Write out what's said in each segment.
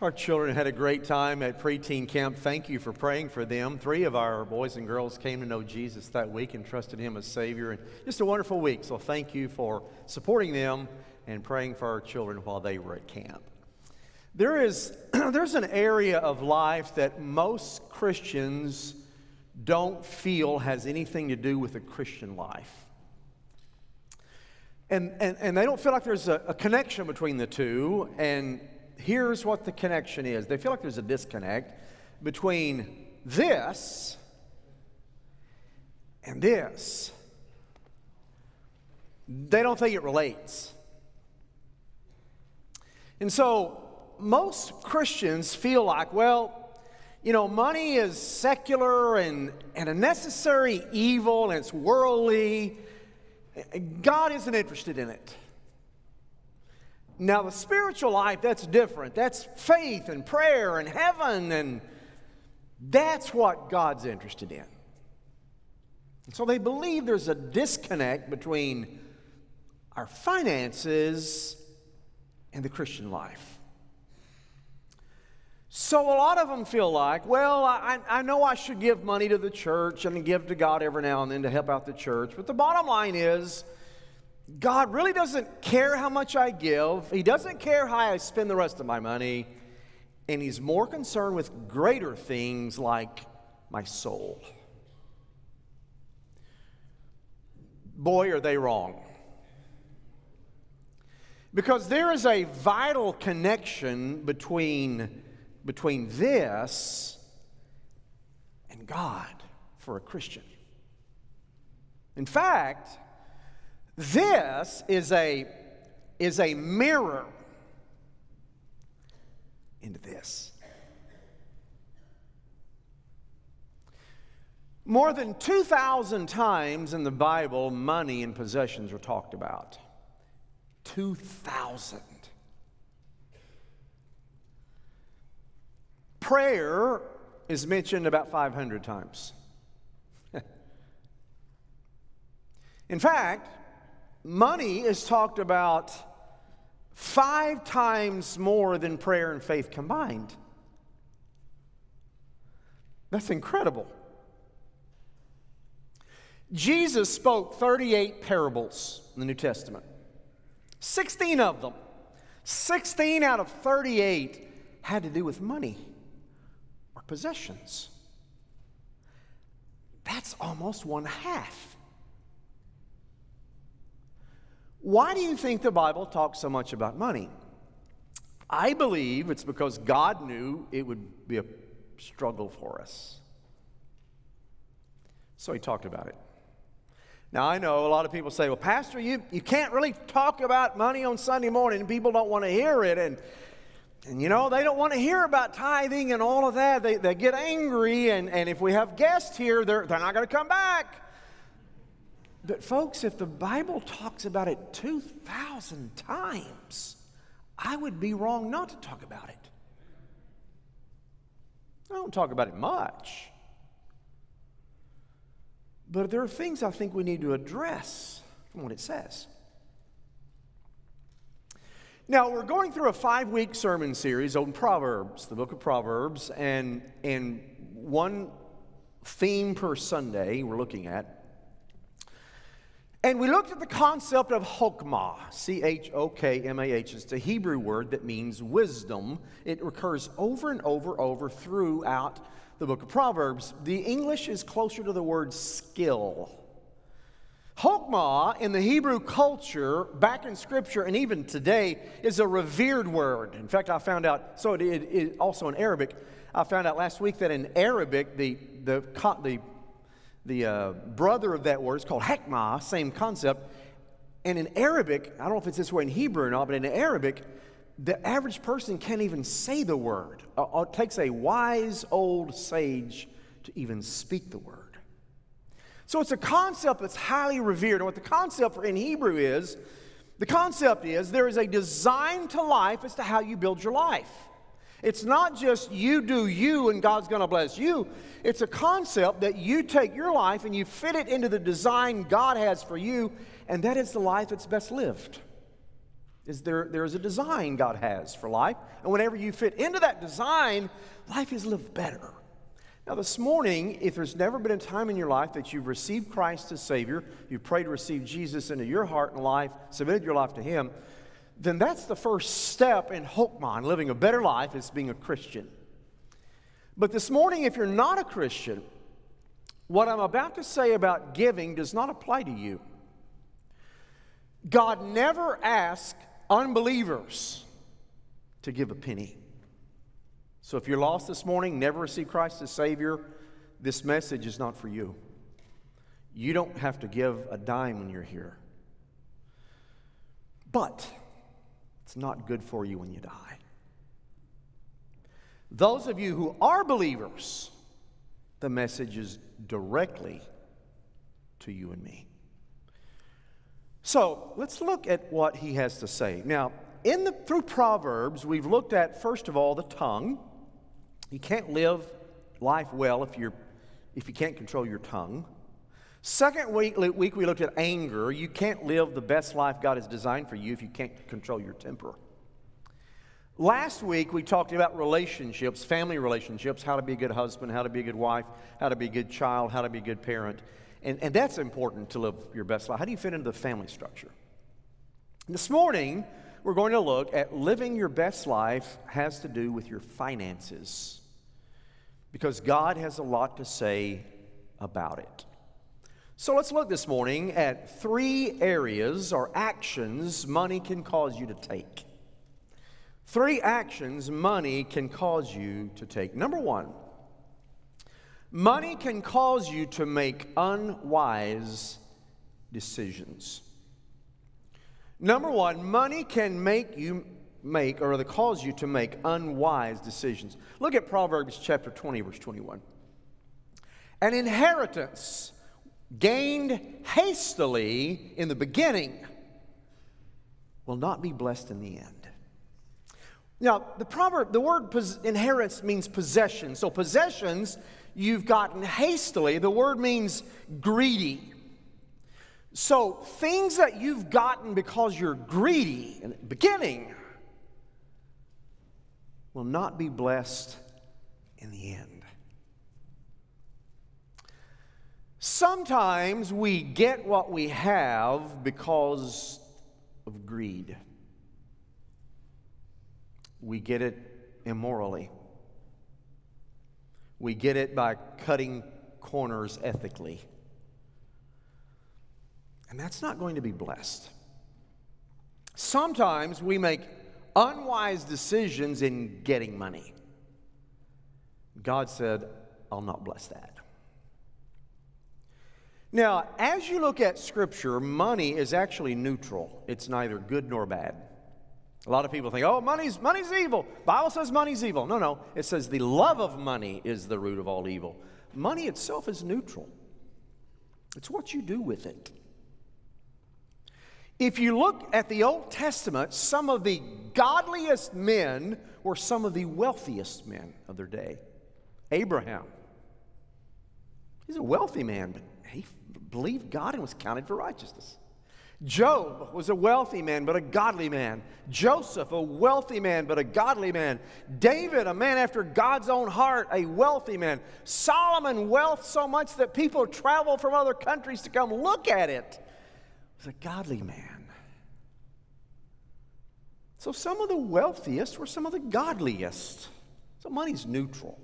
Our children had a great time at preteen camp. Thank you for praying for them. Three of our boys and girls came to know Jesus that week and trusted Him as Savior. And just a wonderful week. So thank you for supporting them and praying for our children while they were at camp. There is there's an area of life that most Christians don't feel has anything to do with a Christian life. And, and, and they don't feel like there's a, a connection between the two. And here's what the connection is they feel like there's a disconnect between this and this. They don't think it relates. And so most Christians feel like, well, you know, money is secular and, and a necessary evil and it's worldly. God isn't interested in it. Now, the spiritual life, that's different. That's faith and prayer and heaven, and that's what God's interested in. So they believe there's a disconnect between our finances and the Christian life. So a lot of them feel like, well, I, I know I should give money to the church and give to God every now and then to help out the church. But the bottom line is, God really doesn't care how much I give, He doesn't care how I spend the rest of my money, and He's more concerned with greater things like my soul. Boy, are they wrong. Because there is a vital connection between, between this and God for a Christian. In fact, this is a, is a mirror into this. More than 2,000 times in the Bible, money and possessions are talked about. 2,000. Prayer is mentioned about 500 times. in fact, money is talked about five times more than prayer and faith combined. That's incredible. Jesus spoke 38 parables in the New Testament, 16 of them. 16 out of 38 had to do with money or possessions. That's almost one half. Why do you think the Bible talks so much about money? I believe it's because God knew it would be a struggle for us. So he talked about it. Now, I know a lot of people say, well, Pastor, you, you can't really talk about money on Sunday morning, people don't want to hear it. And, and you know, they don't want to hear about tithing and all of that. They, they get angry, and, and if we have guests here, they're, they're not going to come back. But, folks, if the Bible talks about it 2,000 times, I would be wrong not to talk about it. I don't talk about it much. But there are things I think we need to address from what it says. Now, we're going through a five week sermon series on Proverbs, the book of Proverbs, and, and one theme per Sunday we're looking at and we looked at the concept of chokmah, C H O K M A H. It's a Hebrew word that means wisdom. It recurs over and over over throughout the book of Proverbs. The English is closer to the word skill. Chokmah in the Hebrew culture, back in Scripture, and even today, is a revered word. In fact, I found out, so it, it, also in Arabic, I found out last week that in Arabic, the, the, the the uh, brother of that word is called hekmah, same concept. And in Arabic, I don't know if it's this way in Hebrew or not, but in Arabic, the average person can't even say the word. Uh, uh, it takes a wise old sage to even speak the word. So it's a concept that's highly revered. And what the concept in Hebrew is, the concept is there is a design to life as to how you build your life. It's not just you do you and God's going to bless you. It's a concept that you take your life and you fit it into the design God has for you, and that is the life that's best lived. Is there, there's a design God has for life. And whenever you fit into that design, life is lived better. Now, this morning, if there's never been a time in your life that you've received Christ as Savior, you've prayed to receive Jesus into your heart and life, submitted your life to Him, then that's the first step in Chokmah, living a better life, is being a Christian. But this morning, if you're not a Christian, what I'm about to say about giving does not apply to you. God never asked unbelievers to give a penny. So if you're lost this morning, never received Christ as Savior, this message is not for you. You don't have to give a dime when you're here. But it's not good for you when you die. Those of you who are believers, the message is directly to you and me. So let's look at what he has to say. Now, in the, through Proverbs, we've looked at, first of all, the tongue. You can't live life well if, you're, if you can't control your tongue. Second week, week, we looked at anger. You can't live the best life God has designed for you if you can't control your temper. Last week, we talked about relationships, family relationships, how to be a good husband, how to be a good wife, how to be a good child, how to be a good parent. And, and that's important to live your best life. How do you fit into the family structure? This morning, we're going to look at living your best life has to do with your finances because God has a lot to say about it. So let's look this morning at three areas or actions money can cause you to take. Three actions money can cause you to take. Number one, Money can cause you to make unwise decisions. Number one, money can make you make, or rather cause you to make unwise decisions. Look at Proverbs chapter 20, verse 21. An inheritance gained hastily in the beginning will not be blessed in the end. Now, the proverb, the word pos- inheritance means possession. So possessions you've gotten hastily. The word means greedy. So, things that you've gotten because you're greedy in the beginning will not be blessed in the end. Sometimes we get what we have because of greed. We get it immorally. We get it by cutting corners ethically. And that's not going to be blessed. Sometimes we make unwise decisions in getting money. God said, I'll not bless that. Now, as you look at Scripture, money is actually neutral. It's neither good nor bad. A lot of people think, oh, money's, money's evil. Bible says money's evil. No, no. It says the love of money is the root of all evil. Money itself is neutral. It's what you do with it. If you look at the Old Testament, some of the godliest men were some of the wealthiest men of their day. Abraham. He's a wealthy man, but he believed God and was counted for righteousness. Job was a wealthy man, but a godly man. Joseph, a wealthy man, but a godly man. David, a man after God's own heart, a wealthy man. Solomon, wealth so much that people travel from other countries to come look at it. Was a godly man. So some of the wealthiest were some of the godliest. So money's neutral.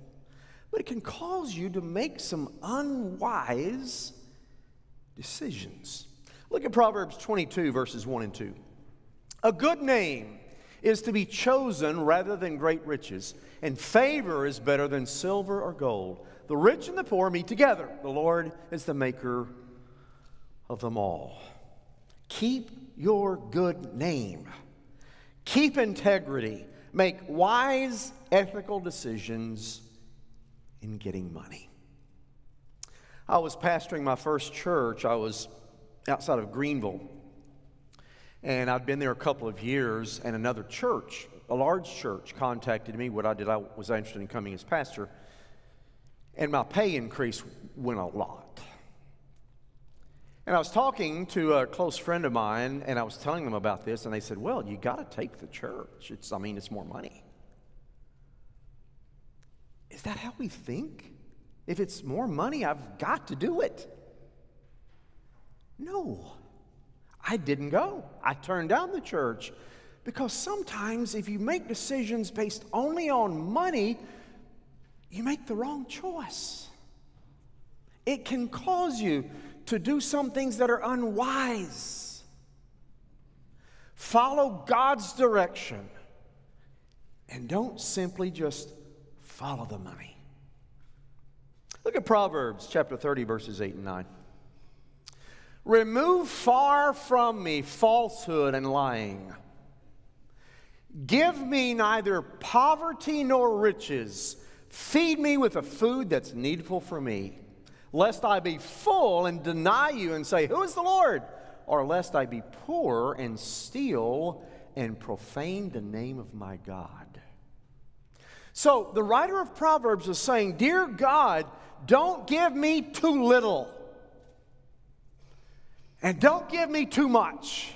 But it can cause you to make some unwise decisions. Look at Proverbs 22, verses 1 and 2. A good name is to be chosen rather than great riches, and favor is better than silver or gold. The rich and the poor meet together. The Lord is the maker of them all. Keep your good name, keep integrity, make wise, ethical decisions in getting money. I was pastoring my first church. I was outside of Greenville. And I'd been there a couple of years, and another church, a large church, contacted me. What I did, I was interested in coming as pastor. And my pay increase went a lot. And I was talking to a close friend of mine, and I was telling them about this, and they said, Well, you got to take the church. It's, I mean, it's more money. Is that how we think? If it's more money, I've got to do it. No, I didn't go. I turned down the church because sometimes if you make decisions based only on money, you make the wrong choice. It can cause you to do some things that are unwise. Follow God's direction and don't simply just follow the money. Look at Proverbs chapter 30, verses 8 and 9. Remove far from me falsehood and lying. Give me neither poverty nor riches. Feed me with a food that's needful for me lest I be full and deny you and say, Who is the Lord? Or lest I be poor and steal and profane the name of my God. So the writer of Proverbs is saying, Dear God, don't give me too little. And don't give me too much.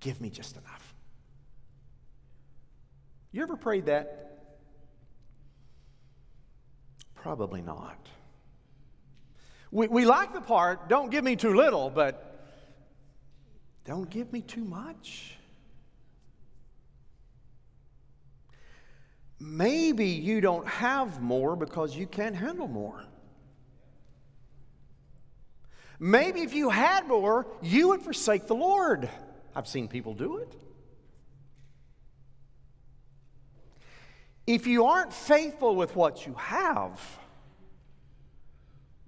Give me just enough. You ever prayed that? Probably not. We, we like the part, don't give me too little, but don't give me too much. Maybe you don't have more because you can't handle more. Maybe if you had more, you would forsake the Lord. I've seen people do it. If you aren't faithful with what you have,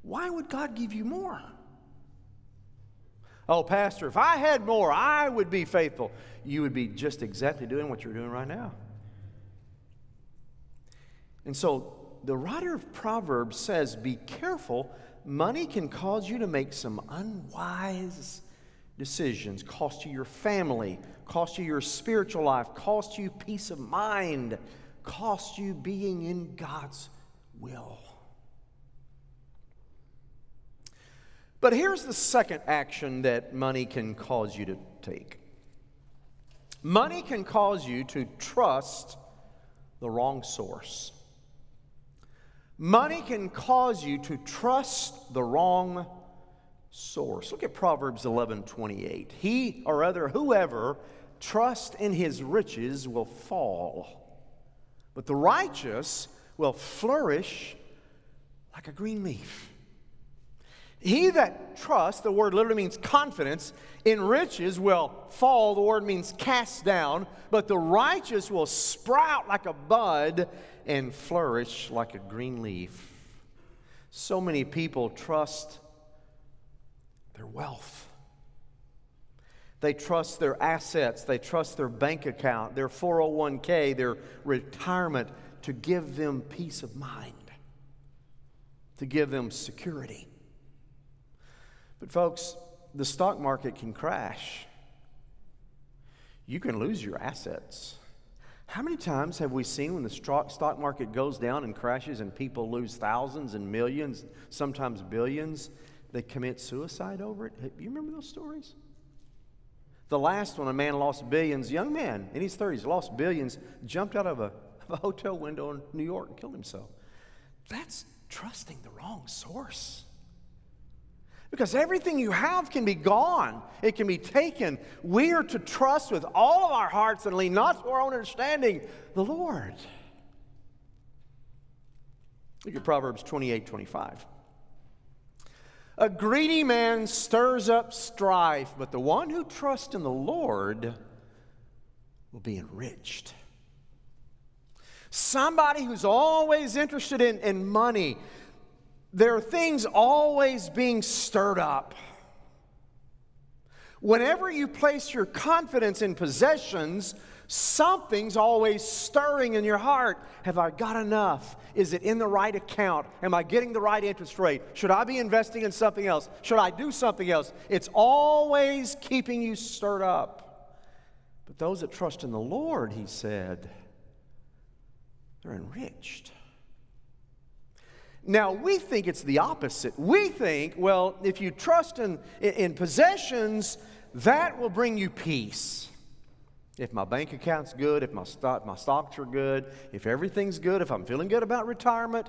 why would God give you more? Oh, Pastor, if I had more, I would be faithful. You would be just exactly doing what you're doing right now. And so the writer of Proverbs says, Be careful. Money can cause you to make some unwise decisions, cost you your family, cost you your spiritual life, cost you peace of mind cost you being in God's will. But here's the second action that money can cause you to take money can cause you to trust the wrong source. Money can cause you to trust the wrong source. Look at Proverbs 11 28. He, or rather, whoever trusts in his riches will fall but the righteous will flourish like a green leaf. He that trusts, the word literally means confidence, in riches will fall, the word means cast down, but the righteous will sprout like a bud and flourish like a green leaf. So many people trust their wealth. They trust their assets, they trust their bank account, their 401k, their retirement to give them peace of mind, to give them security. But, folks, the stock market can crash. You can lose your assets. How many times have we seen when the stock market goes down and crashes and people lose thousands and millions, sometimes billions? They commit suicide over it. You remember those stories? The last one, a man lost billions, young man in his 30s, lost billions, jumped out of a, of a hotel window in New York and killed himself. That's trusting the wrong source. Because everything you have can be gone, it can be taken. We are to trust with all of our hearts and lean not to our own understanding the Lord. Look at Proverbs 28 25. A greedy man stirs up strife, but the one who trusts in the Lord will be enriched. Somebody who's always interested in, in money, there are things always being stirred up. Whenever you place your confidence in possessions, Something's always stirring in your heart. Have I got enough? Is it in the right account? Am I getting the right interest rate? Should I be investing in something else? Should I do something else? It's always keeping you stirred up. But those that trust in the Lord, he said, they're enriched. Now, we think it's the opposite. We think, well, if you trust in, in possessions, that will bring you peace. If my bank account's good, if my, stock, my stocks are good, if everything's good, if I'm feeling good about retirement,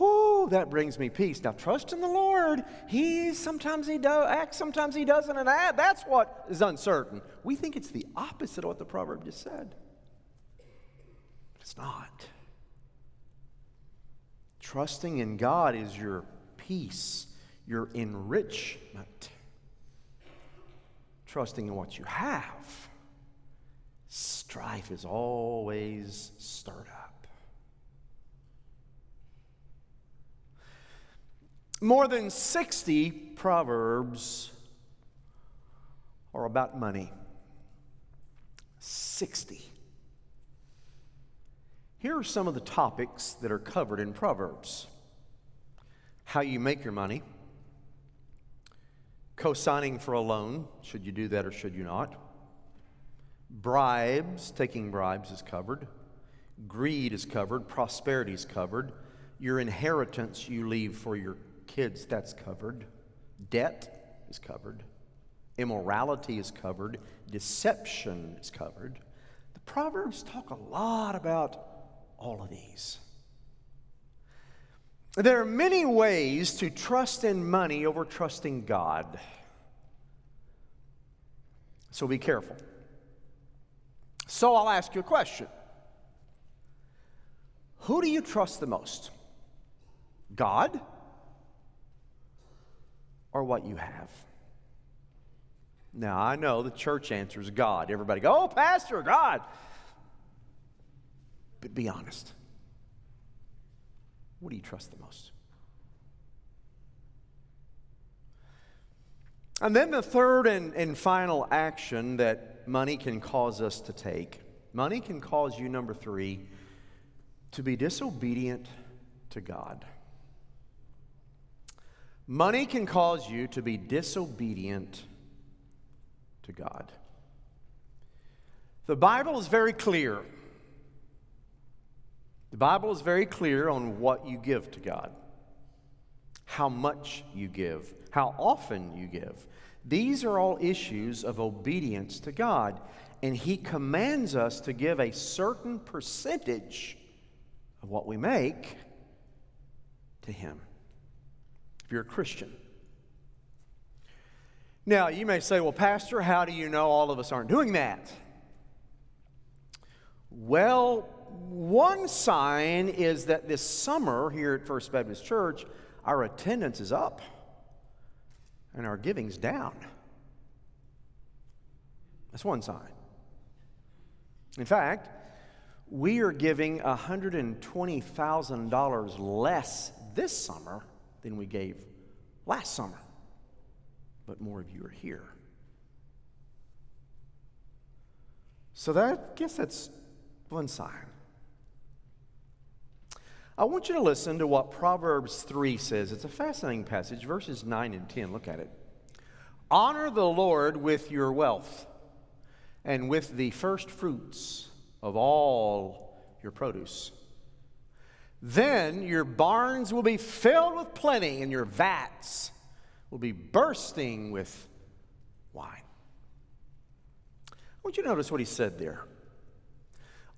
whoo, that brings me peace. Now, trust in the Lord. He sometimes he does acts, sometimes he doesn't, and that, that's what is uncertain. We think it's the opposite of what the proverb just said. It's not. Trusting in God is your peace, your enrichment. Trusting in what you have, strife is always stirred up. More than 60 proverbs are about money. 60. Here are some of the topics that are covered in Proverbs. How you make your money, co signing for a loan, should you do that or should you not, bribes, taking bribes is covered, greed is covered, prosperity is covered, your inheritance you leave for your kids, that's covered, debt is covered, immorality is covered, deception is covered. The Proverbs talk a lot about all of these. There are many ways to trust in money over trusting God. So be careful. So I'll ask you a question Who do you trust the most? God or what you have? Now, I know the church answers God. Everybody go, oh, Pastor, God. But be honest. What do you trust the most? And then the third and, and final action that money can cause us to take money can cause you, number three, to be disobedient to God. Money can cause you to be disobedient to God. The Bible is very clear the Bible is very clear on what you give to God, how much you give, how often you give. These are all issues of obedience to God, and He commands us to give a certain percentage of what we make to Him. If you're a Christian, now, you may say, well, Pastor, how do you know all of us aren't doing that? Well, one sign is that this summer here at First Baptist Church, our attendance is up and our giving's down. That's one sign. In fact, we are giving $120,000 less this summer than we gave last summer. But more of you are here. So that I guess that's one sign. I want you to listen to what Proverbs 3 says. It's a fascinating passage, verses 9 and 10. Look at it. Honor the Lord with your wealth and with the first fruits of all your produce. Then your barns will be filled with plenty, and your vats will be bursting with wine. I want you to notice what he said there.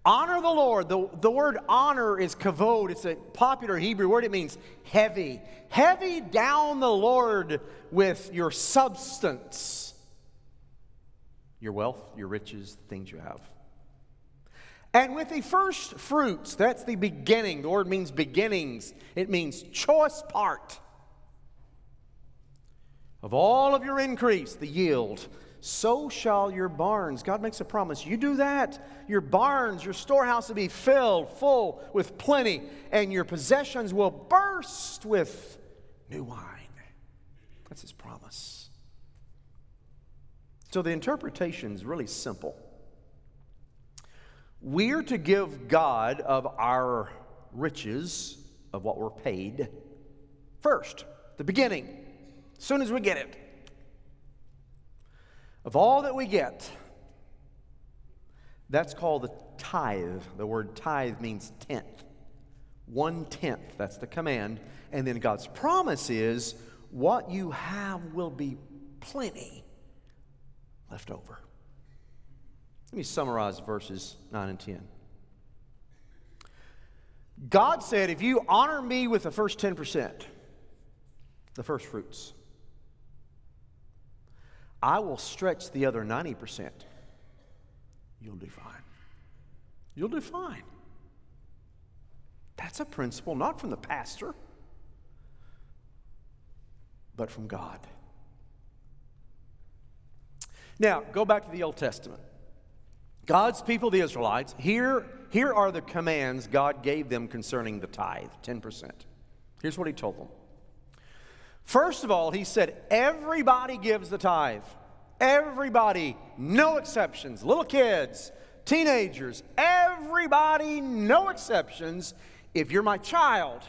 Honor the Lord. The, the word honor is kavod. It's a popular Hebrew word. It means heavy. Heavy down the Lord with your substance, your wealth, your riches, the things you have. And with the first fruits, that's the beginning. The word means beginnings, it means choice part of all of your increase, the yield so shall your barns. God makes a promise. You do that, your barns, your storehouse will be filled full with plenty, and your possessions will burst with new wine. That's his promise. So the interpretation is really simple. We're to give God of our riches, of what we're paid, first, the beginning, as soon as we get it. Of all that we get, that's called the tithe. The word tithe means tenth, One tenth, that's the command. And then God's promise is what you have will be plenty left over. Let me summarize verses 9 and 10. God said, if you honor me with the first 10%, the first fruits, I will stretch the other 90%. You'll do fine. You'll do fine. That's a principle not from the pastor, but from God. Now, go back to the Old Testament. God's people, the Israelites, here, here are the commands God gave them concerning the tithe 10%. Here's what He told them. First of all, He said, everybody gives the tithe. Everybody, no exceptions. Little kids, teenagers, everybody, no exceptions. If you're my child,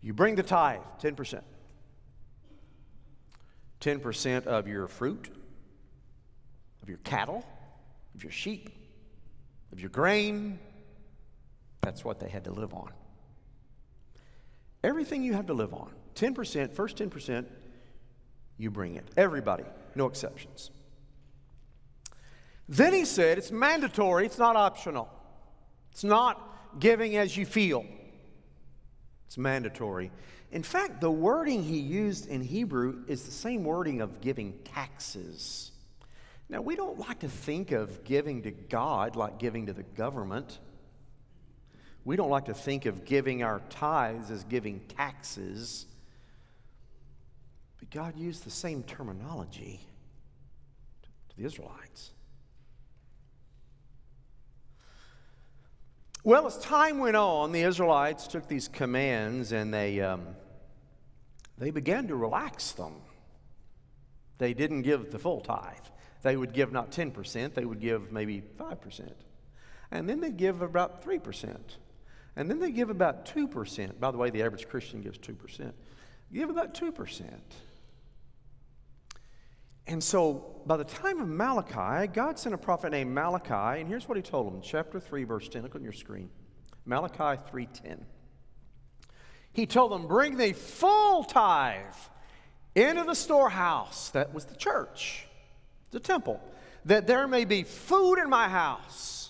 you bring the tithe, 10%. 10% of your fruit, of your cattle, of your sheep, of your grain. That's what they had to live on. Everything you have to live on, 10%, first 10%, you bring it. Everybody, no exceptions. Then he said, it's mandatory, it's not optional. It's not giving as you feel, it's mandatory. In fact, the wording he used in Hebrew is the same wording of giving taxes. Now, we don't like to think of giving to God like giving to the government. We don't like to think of giving our tithes as giving taxes. But God used the same terminology to the Israelites. Well, as time went on, the Israelites took these commands and they, um, they began to relax them. They didn't give the full tithe. They would give not 10%, they would give maybe 5%. And then they'd give about 3%. And then they give about 2%. By the way, the average Christian gives 2%. Give about 2%. And so by the time of Malachi, God sent a prophet named Malachi, and here's what he told him, chapter 3, verse 10. Look on your screen. Malachi 3:10. He told them, Bring the full tithe into the storehouse. That was the church the temple, that there may be food in my house,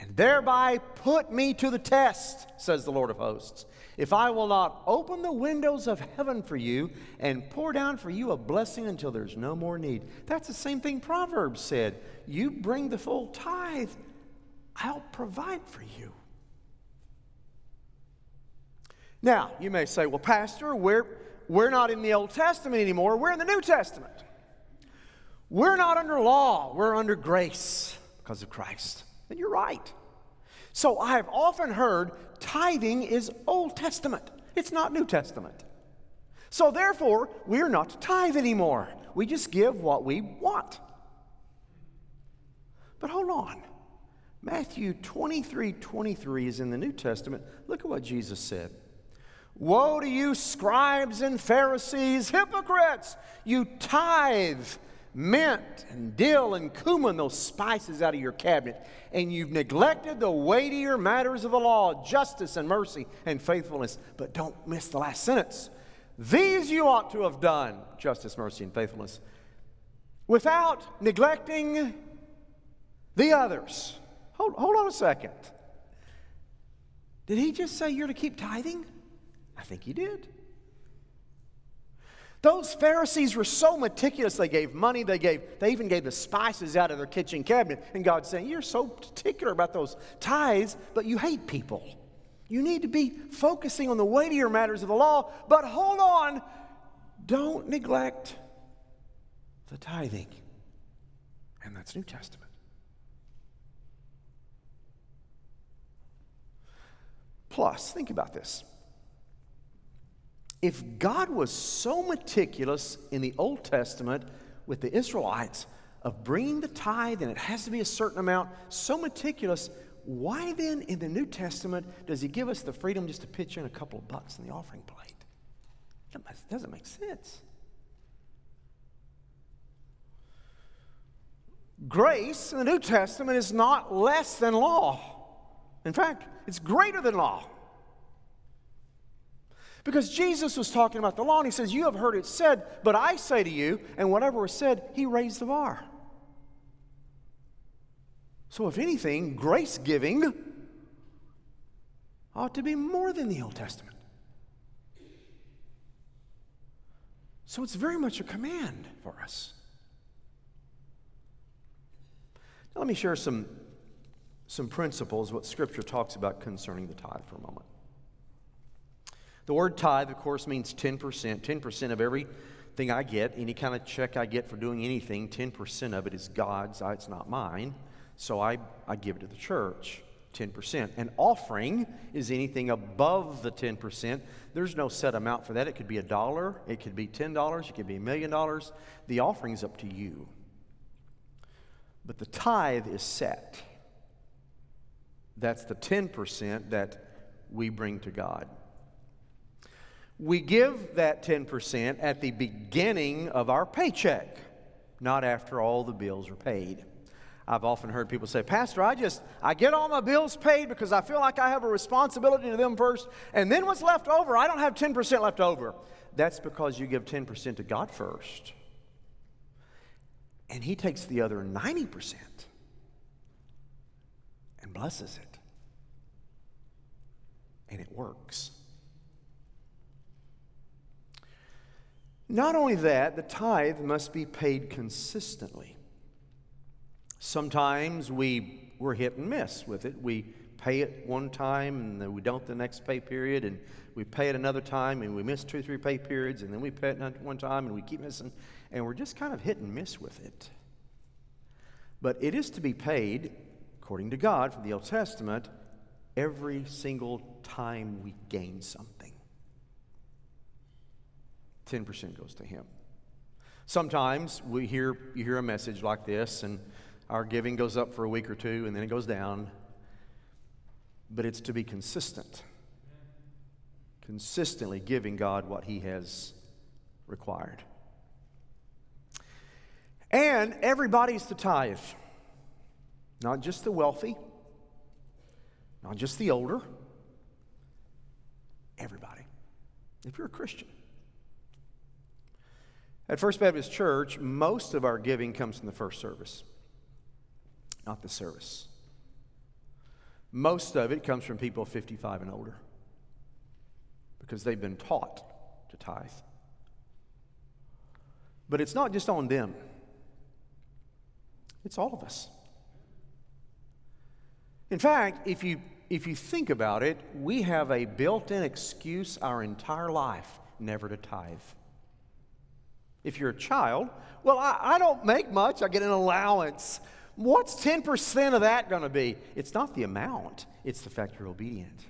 and thereby put me to the test, says the Lord of hosts. If I will not open the windows of heaven for you and pour down for you a blessing until there's no more need. That's the same thing Proverbs said. You bring the full tithe, I'll provide for you. Now, you may say, well, Pastor, we're, we're not in the Old Testament anymore, we're in the New Testament. We're not under law, we're under grace because of Christ. And you're right. So I have often heard tithing is Old Testament, it's not New Testament. So therefore, we're not to tithe anymore. We just give what we want. But hold on. Matthew 23 23 is in the New Testament. Look at what Jesus said. Woe to you, scribes and Pharisees, hypocrites! You tithe mint and dill and cumin, those spices out of your cabinet, and you've neglected the weightier matters of the law, justice and mercy and faithfulness. But don't miss the last sentence. These you ought to have done, justice, mercy, and faithfulness, without neglecting the others. Hold, hold on a second. Did he just say you're to keep tithing? I think he did. Those Pharisees were so meticulous. They gave money, they, gave, they even gave the spices out of their kitchen cabinet. And God's saying, You're so particular about those tithes, but you hate people. You need to be focusing on the weightier matters of the law. But hold on, don't neglect the tithing. And that's New Testament. Plus, think about this. If God was so meticulous in the Old Testament with the Israelites of bringing the tithe and it has to be a certain amount, so meticulous, why then in the New Testament does He give us the freedom just to pitch in a couple of bucks in the offering plate? That doesn't make sense. Grace in the New Testament is not less than law. In fact, it's greater than law. Because Jesus was talking about the law, and he says, You have heard it said, but I say to you, and whatever was said, he raised the bar. So, if anything, grace giving ought to be more than the Old Testament. So, it's very much a command for us. Now, let me share some, some principles, what Scripture talks about concerning the tithe for a moment. The word tithe, of course, means 10%. 10% of everything I get, any kind of check I get for doing anything, 10% of it is God's, it's not mine. So I, I give it to the church, 10%. An offering is anything above the 10%. There's no set amount for that. It could be a dollar, it could be $10, it could be a million dollars. The offering's up to you. But the tithe is set. That's the 10% that we bring to God. We give that 10% at the beginning of our paycheck, not after all the bills are paid. I've often heard people say, Pastor, I just, I get all my bills paid because I feel like I have a responsibility to them first, and then what's left over, I don't have 10% left over. That's because you give 10% to God first. And He takes the other 90% and blesses it. And it works. Not only that, the tithe must be paid consistently. Sometimes we, we're hit and miss with it. We pay it one time and then we don't the next pay period, and we pay it another time and we miss two or three pay periods, and then we pay it one time and we keep missing, and we're just kind of hit and miss with it. But it is to be paid, according to God from the Old Testament, every single time we gain something. 10% goes to Him. Sometimes we hear, you hear a message like this, and our giving goes up for a week or two and then it goes down. But it's to be consistent. Consistently giving God what He has required. And everybody's to tithe. Not just the wealthy, not just the older, everybody. If you're a Christian. At First Baptist Church, most of our giving comes from the first service not the service. Most of it comes from people 55 and older because they've been taught to tithe. But it's not just on them, it's all of us. In fact, if you, if you think about it, we have a built in excuse our entire life never to tithe. If you're a child, well, I, I don't make much, I get an allowance. What's 10% of that going to be? It's not the amount, it's the fact you're obedient.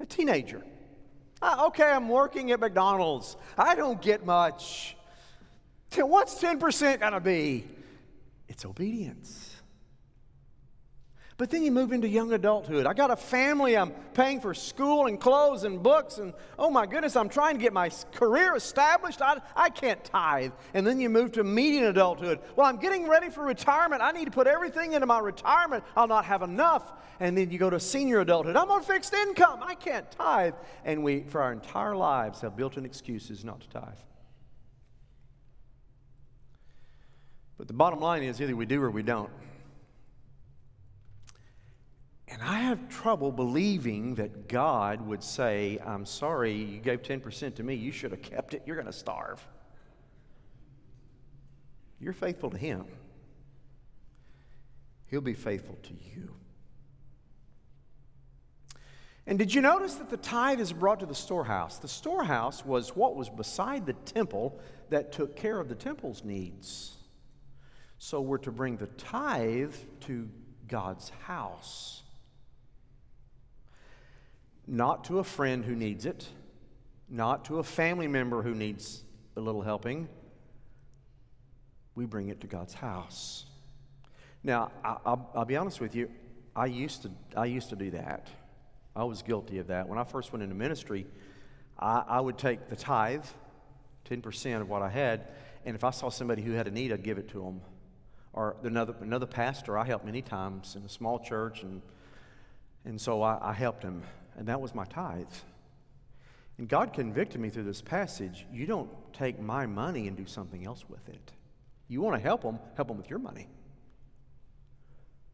A teenager. Uh, okay, I'm working at McDonald's. I don't get much. What's 10% going to be? It's obedience. But then you move into young adulthood. I got a family, I'm paying for school and clothes and books, and oh my goodness, I'm trying to get my career established. I, I can't tithe. And then you move to median adulthood. Well, I'm getting ready for retirement. I need to put everything into my retirement. I'll not have enough. And then you go to senior adulthood. I'm on fixed income. I can't tithe. And we, for our entire lives, have built in excuses not to tithe. But the bottom line is either we do or we don't. And I have trouble believing that God would say, I'm sorry, you gave 10% to me, you should have kept it, you're going to starve. You're faithful to Him, He'll be faithful to you. And did you notice that the tithe is brought to the storehouse? The storehouse was what was beside the temple that took care of the temple's needs. So we're to bring the tithe to God's house not to a friend who needs it, not to a family member who needs a little helping. We bring it to God's house. Now, I, will be honest with you, I used, to, I used to do that. I was guilty of that. When I first went into ministry, I, I would take the tithe, 10% of what I had, and if I saw somebody who had a need, I'd give it to them. Or another, another pastor I helped many times in a small church, and And so I, I helped him, and that was my tithe. And God convicted me through this passage you don't take my money and do something else with it. You want to help them, help them with your money.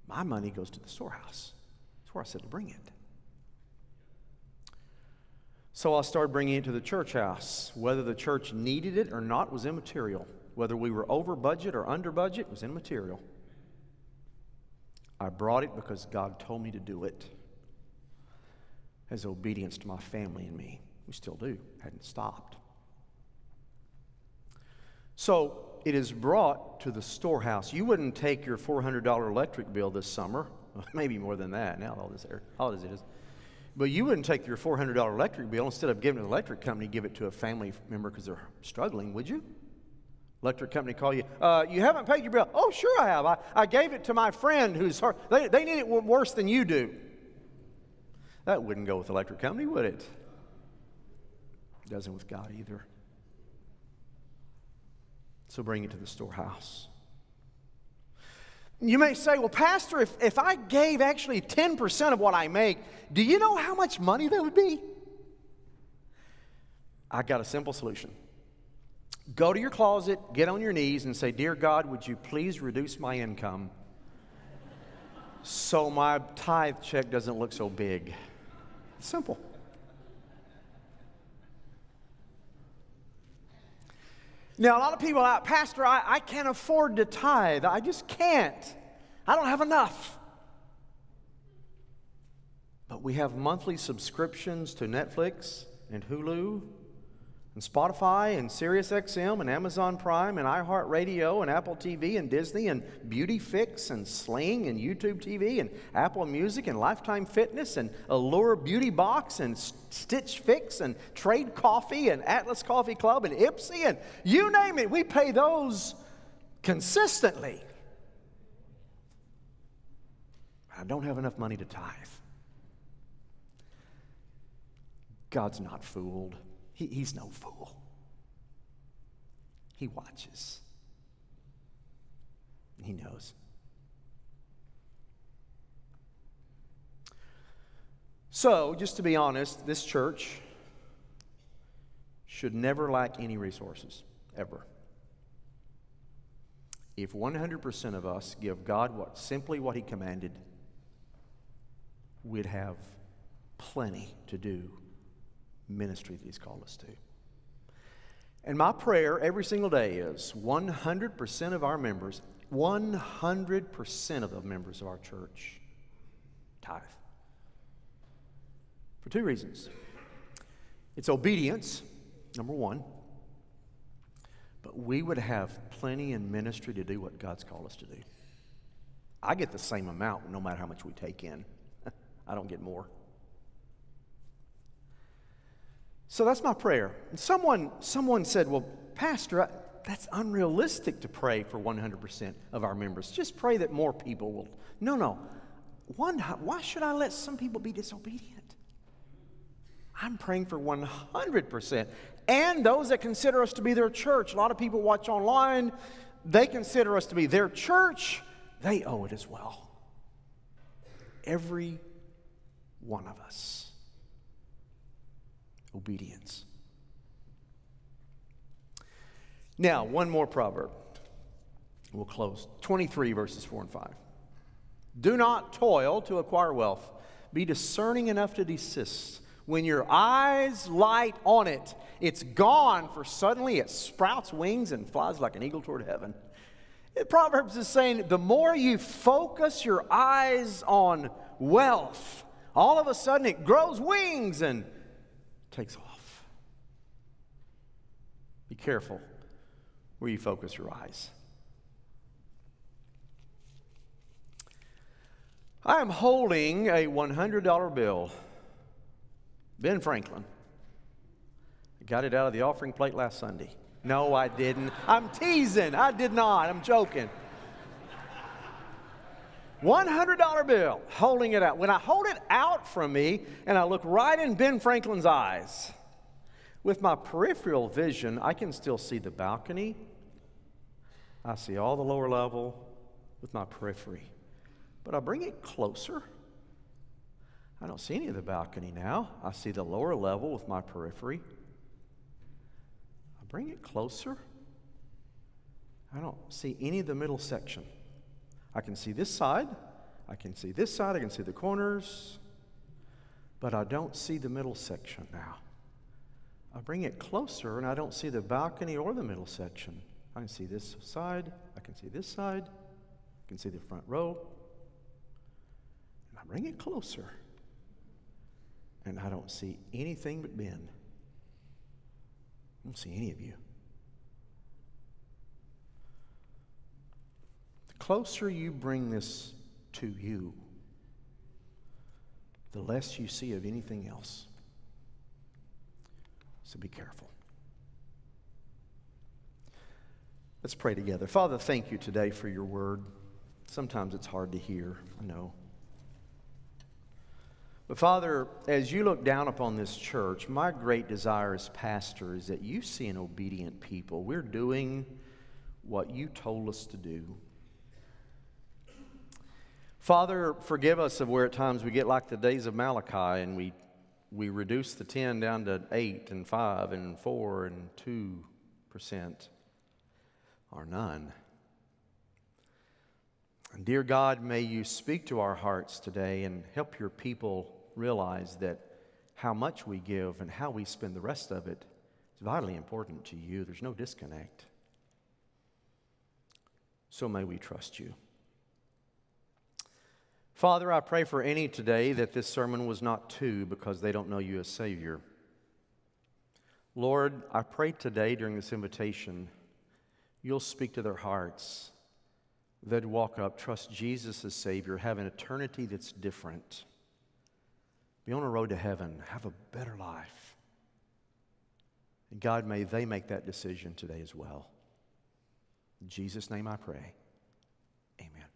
My money goes to the storehouse. That's where I said to bring it. So I started bringing it to the church house. Whether the church needed it or not was immaterial. Whether we were over budget or under budget was immaterial. I brought it because God told me to do it as obedience to my family and me. We still do, hadn't stopped. So it is brought to the storehouse. You wouldn't take your $400 electric bill this summer, maybe more than that now, all this holidays it is. But you wouldn't take your $400 electric bill instead of giving it to the electric company, give it to a family member because they're struggling, would you? Electric company call you, uh, you haven't paid your bill. Oh, sure I have. I, I gave it to my friend who's hard. They, they need it worse than you do. That wouldn't go with electric company, would it? It doesn't with God either. So bring it to the storehouse. You may say, well, Pastor, if, if I gave actually 10% of what I make, do you know how much money that would be? I got a simple solution. Go to your closet, get on your knees, and say, Dear God, would you please reduce my income so my tithe check doesn't look so big? Simple. Now, a lot of people out, Pastor, I, I can't afford to tithe. I just can't. I don't have enough. But we have monthly subscriptions to Netflix and Hulu and Spotify and SiriusXM and Amazon Prime and iHeartRadio and Apple TV and Disney and Beauty Fix and Sling and YouTube TV and Apple Music and Lifetime Fitness and Allure Beauty Box and Stitch Fix and Trade Coffee and Atlas Coffee Club and Ipsy and you name it. We pay those consistently. I don't have enough money to tithe. God's not fooled. He, he's no fool. He watches. He knows. So, just to be honest, this church should never lack any resources, ever. If 100% of us give God what simply what he commanded, we'd have plenty to do ministry that He's called us to. And my prayer every single day is 100% of our members, 100% of the members of our church tithe. For two reasons it's obedience, number one, but we would have plenty in ministry to do what God's called us to do. I get the same amount no matter how much we take in, I don't get more. So that's my prayer. And someone, someone said, Well, Pastor, that's unrealistic to pray for 100% of our members. Just pray that more people will. No, no. One, why should I let some people be disobedient? I'm praying for 100%. And those that consider us to be their church. A lot of people watch online, they consider us to be their church. They owe it as well. Every one of us obedience. Now, one more proverb. We'll close. 23 verses 4 and 5. Do not toil to acquire wealth. Be discerning enough to desist. When your eyes light on it, it's gone, for suddenly it sprouts wings and flies like an eagle toward heaven. Proverbs is saying the more you focus your eyes on wealth, all of a sudden it grows wings and takes off. Be careful where you focus your eyes. I am holding a $100 bill. Ben Franklin. I got it out of the offering plate last Sunday. No, I didn't. I'm teasing. I did not. I'm joking. $100 bill, holding it out. When I hold it out from me and I look right in Ben Franklin's eyes, with my peripheral vision, I can still see the balcony. I see all the lower level with my periphery. But I bring it closer. I don't see any of the balcony now. I see the lower level with my periphery. I bring it closer. I don't see any of the middle section. I can see this side. I can see this side. I can see the corners. But I don't see the middle section now. I bring it closer and I don't see the balcony or the middle section. I can see this side. I can see this side. I can see the front row. And I bring it closer and I don't see anything but Ben. I don't see any of you. Closer you bring this to you, the less you see of anything else. So be careful. Let's pray together. Father, thank you today for your word. Sometimes it's hard to hear, I know. But Father, as you look down upon this church, my great desire as pastor is that you see an obedient people. We're doing what you told us to do. Father, forgive us of where at times we get like the days of Malachi and we, we reduce the 10 down to 8 and 5 and 4 and 2% or none. Dear God, may you speak to our hearts today and help your people realize that how much we give and how we spend the rest of it is vitally important to you. There's no disconnect. So may we trust you. Father, I pray for any today that this sermon was not to because they don't know you as Savior. Lord, I pray today during this invitation, you'll speak to their hearts. They'd walk up, trust Jesus as Savior, have an eternity that's different be on a road to heaven, have a better life. And God, may they make that decision today as well. In Jesus' name I pray. Amen.